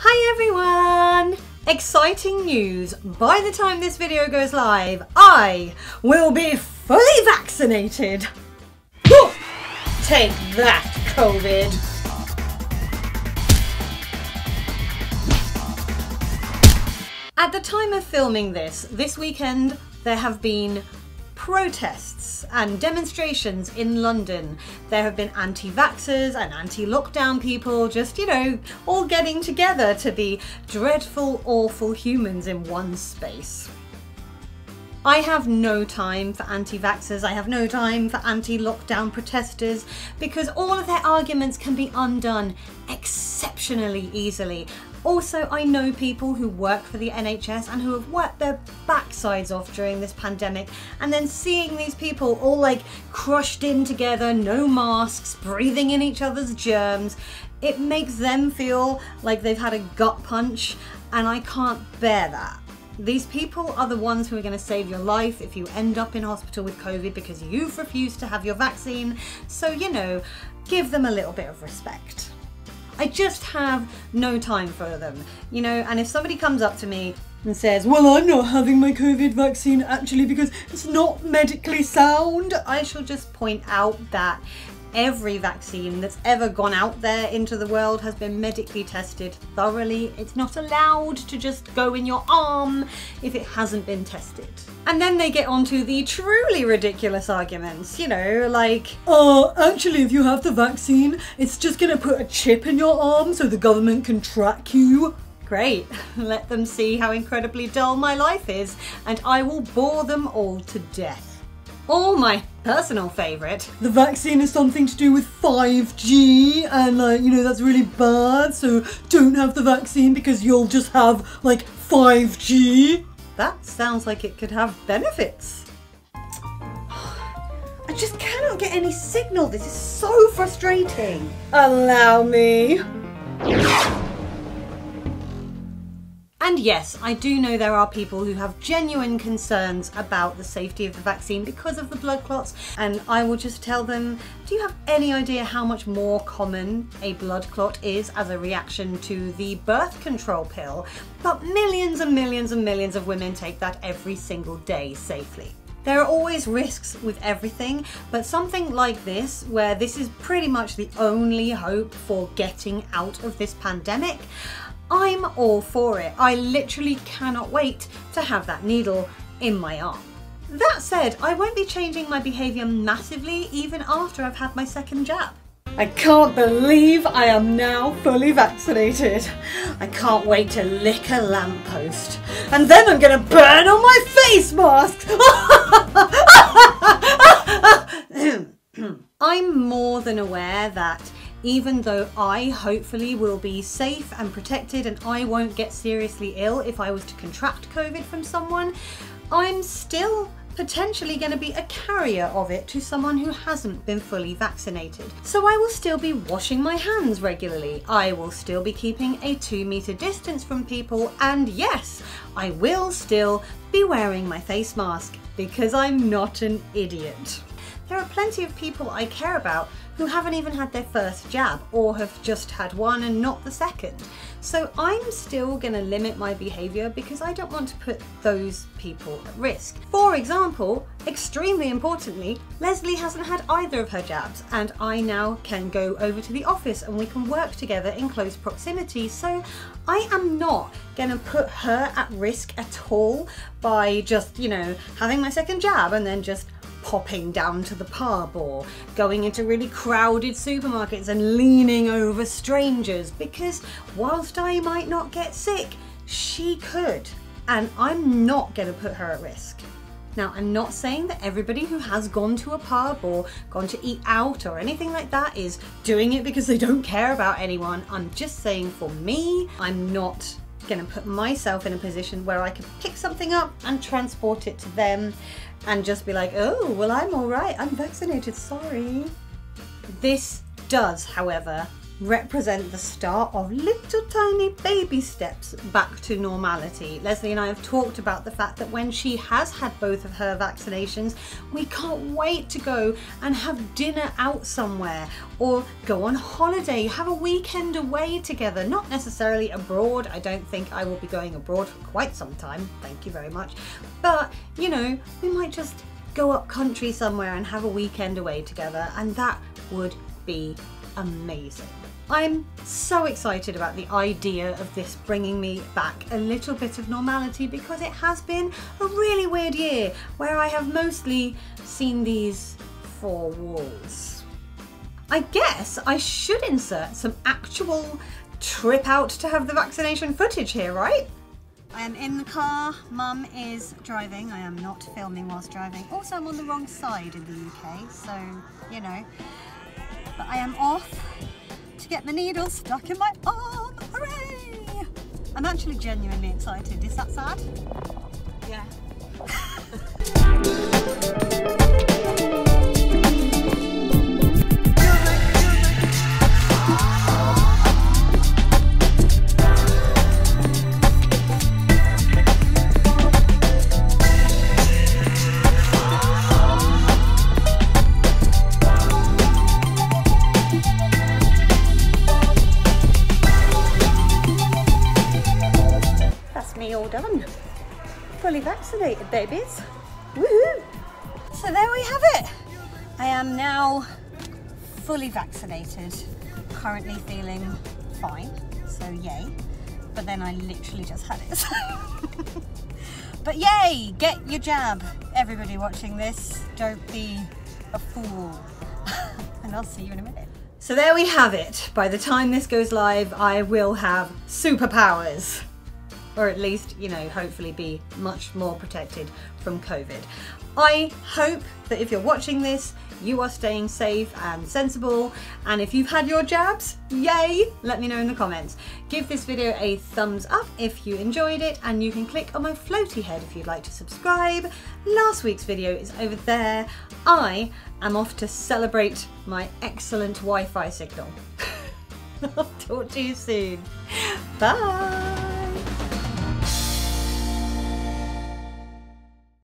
Hi everyone! Exciting news! By the time this video goes live, I will be fully vaccinated! Take that, COVID! At the time of filming this, this weekend there have been protests and demonstrations in London. There have been anti vaxxers and anti lockdown people just, you know, all getting together to be dreadful, awful humans in one space. I have no time for anti vaxxers, I have no time for anti lockdown protesters because all of their arguments can be undone exceptionally easily. Also, I know people who work for the NHS and who have worked their backsides off during this pandemic, and then seeing these people all like crushed in together, no masks, breathing in each other's germs, it makes them feel like they've had a gut punch, and I can't bear that. These people are the ones who are going to save your life if you end up in hospital with COVID because you've refused to have your vaccine. So, you know, give them a little bit of respect. I just have no time for them, you know, and if somebody comes up to me and says, Well, I'm not having my COVID vaccine actually because it's not medically sound, I shall just point out that every vaccine that's ever gone out there into the world has been medically tested thoroughly. It's not allowed to just go in your arm if it hasn't been tested. And then they get onto the truly ridiculous arguments, you know, like, oh, actually, if you have the vaccine, it's just gonna put a chip in your arm so the government can track you. Great, let them see how incredibly dull my life is, and I will bore them all to death. Or my personal favourite. The vaccine is something to do with 5G, and like, you know, that's really bad, so don't have the vaccine because you'll just have like 5G. That sounds like it could have benefits. I just cannot get any signal. This is so frustrating. Allow me. And yes, I do know there are people who have genuine concerns about the safety of the vaccine because of the blood clots, and I will just tell them do you have any idea how much more common a blood clot is as a reaction to the birth control pill? But millions and millions and millions of women take that every single day safely. There are always risks with everything, but something like this, where this is pretty much the only hope for getting out of this pandemic, I'm all for it. I literally cannot wait to have that needle in my arm. That said, I won't be changing my behaviour massively even after I've had my second jab. I can't believe I am now fully vaccinated. I can't wait to lick a lamppost. And then I'm gonna burn on my face mask! I'm more than aware that even though I hopefully will be safe and protected and I won't get seriously ill if I was to contract COVID from someone, I'm still potentially going to be a carrier of it to someone who hasn't been fully vaccinated. So I will still be washing my hands regularly. I will still be keeping a two meter distance from people. And yes, I will still be wearing my face mask because I'm not an idiot. There are plenty of people I care about who haven't even had their first jab or have just had one and not the second. So I'm still going to limit my behaviour because I don't want to put those people at risk. For example, extremely importantly, Leslie hasn't had either of her jabs and I now can go over to the office and we can work together in close proximity. So I am not going to put her at risk at all by just, you know, having my second jab and then just popping down to the pub or going into really crowded supermarkets and leaning over strangers because whilst I might not get sick, she could. And I'm not going to put her at risk. Now, I'm not saying that everybody who has gone to a pub or gone to eat out or anything like that is doing it because they don't care about anyone. I'm just saying for me, I'm not going to put myself in a position where I can pick something up and transport it to them and just be like, oh, well, I'm all right. I'm vaccinated. Sorry. This does, however, represent the start of little tiny baby steps back to normality. Leslie and I have talked about the fact that when she has had both of her vaccinations, we can't wait to go and have dinner out somewhere or go on holiday, have a weekend away together, not necessarily abroad. I don't think I will be going abroad for quite some time, thank you very much. But, you know, we might just go up country somewhere and have a weekend away together, and that would be amazing. I'm so excited about the idea of this bringing me back a little bit of normality because it has been a really weird year where I have mostly seen these four walls. I guess I should insert some actual trip out to have the vaccination footage here, right? I am in the car, mum is driving, I am not filming whilst driving. Also I'm on the wrong side in the UK, so you know. But I am off to get my needle stuck in my arm. Hooray! I'm actually genuinely excited. Is that sad? Fully vaccinated babies. Woohoo! So there we have it. I am now fully vaccinated, currently feeling fine, so yay. But then I literally just had it. but yay, get your jab. Everybody watching this, don't be a fool. and I'll see you in a minute. So there we have it. By the time this goes live, I will have superpowers or at least, you know, hopefully be much more protected from COVID. I hope that if you're watching this, you are staying safe and sensible. And if you've had your jabs, yay, let me know in the comments. Give this video a thumbs up if you enjoyed it, and you can click on my floaty head if you'd like to subscribe. Last week's video is over there. I am off to celebrate my excellent Wi-Fi signal. I'll talk to you soon. Bye.